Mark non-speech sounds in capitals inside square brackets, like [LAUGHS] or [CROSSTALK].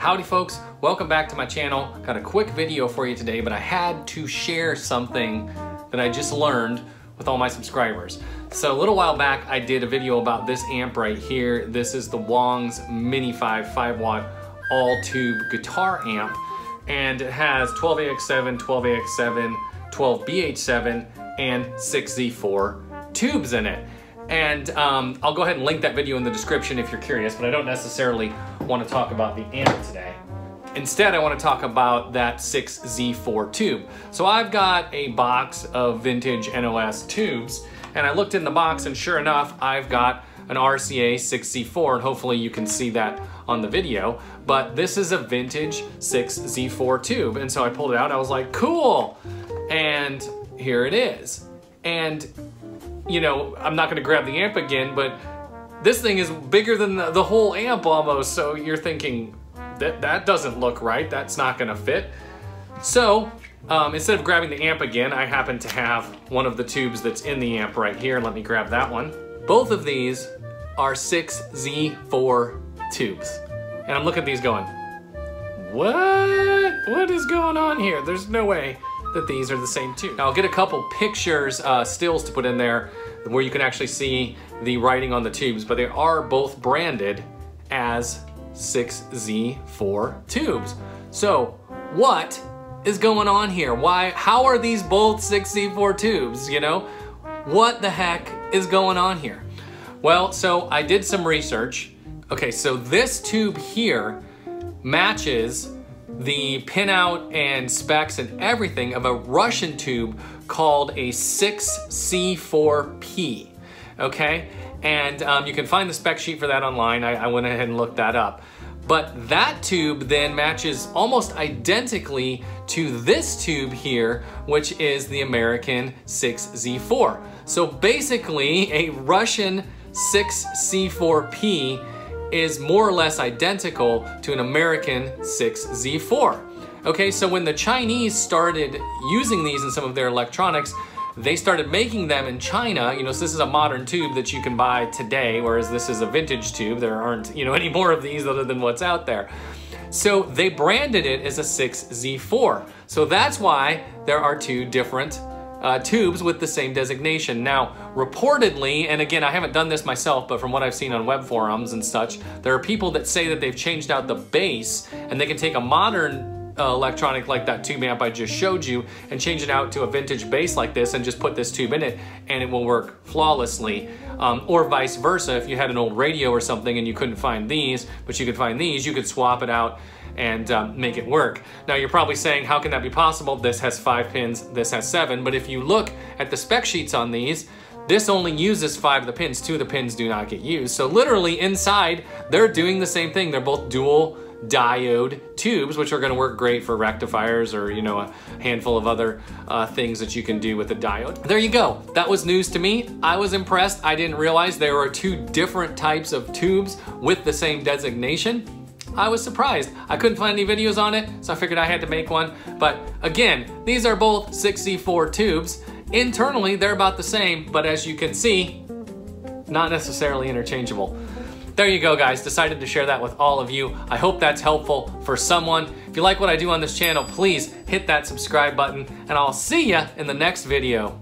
Howdy folks, welcome back to my channel. Got a quick video for you today, but I had to share something that I just learned with all my subscribers. So a little while back, I did a video about this amp right here. This is the Wangs Mini 5 5 watt all tube guitar amp. And it has 12AX7, 12AX7, 12BH7, and 6Z4 tubes in it. And um, I'll go ahead and link that video in the description if you're curious, but I don't necessarily want to talk about the amp today. Instead, I want to talk about that 6Z4 tube. So I've got a box of vintage NOS tubes, and I looked in the box, and sure enough, I've got an RCA 6Z4, and hopefully you can see that on the video, but this is a vintage 6Z4 tube. And so I pulled it out, I was like, cool! And here it is. And you know, I'm not gonna grab the amp again, but this thing is bigger than the, the whole amp almost, so you're thinking, that, that doesn't look right, that's not gonna fit. So, um, instead of grabbing the amp again, I happen to have one of the tubes that's in the amp right here. Let me grab that one. Both of these are 6Z4 tubes. And I'm looking at these going, what? What is going on here? There's no way that these are the same tube. Now I'll get a couple pictures, uh, stills to put in there where you can actually see the writing on the tubes, but they are both branded as 6Z4 tubes. So what is going on here? Why, how are these both 6Z4 tubes, you know? What the heck is going on here? Well, so I did some research. Okay, so this tube here matches the pinout and specs and everything of a Russian tube called a 6C4P, okay? And um, you can find the spec sheet for that online. I, I went ahead and looked that up. But that tube then matches almost identically to this tube here, which is the American 6Z4. So basically, a Russian 6C4P is more or less identical to an American 6Z4. Okay, so when the Chinese started using these in some of their electronics, they started making them in China. You know, so this is a modern tube that you can buy today, whereas this is a vintage tube. There aren't, you know, [LAUGHS] any more of these other than what's out there. So they branded it as a 6Z4. So that's why there are two different uh, tubes with the same designation. Now, reportedly, and again, I haven't done this myself, but from what I've seen on web forums and such, there are people that say that they've changed out the base and they can take a modern uh, electronic like that tube amp I just showed you and change it out to a vintage base like this and just put this tube in it and it will work flawlessly. Um, or vice versa, if you had an old radio or something and you couldn't find these, but you could find these, you could swap it out and um, make it work. Now you're probably saying, how can that be possible? This has five pins, this has seven, but if you look at the spec sheets on these, this only uses five of the pins, two of the pins do not get used. So literally inside, they're doing the same thing. They're both dual diode tubes, which are gonna work great for rectifiers or you know a handful of other uh, things that you can do with a diode. There you go. That was news to me. I was impressed. I didn't realize there are two different types of tubes with the same designation. I was surprised. I couldn't find any videos on it, so I figured I had to make one. But again, these are both 6Z4 tubes. Internally, they're about the same, but as you can see, not necessarily interchangeable. There you go, guys. Decided to share that with all of you. I hope that's helpful for someone. If you like what I do on this channel, please hit that subscribe button, and I'll see you in the next video.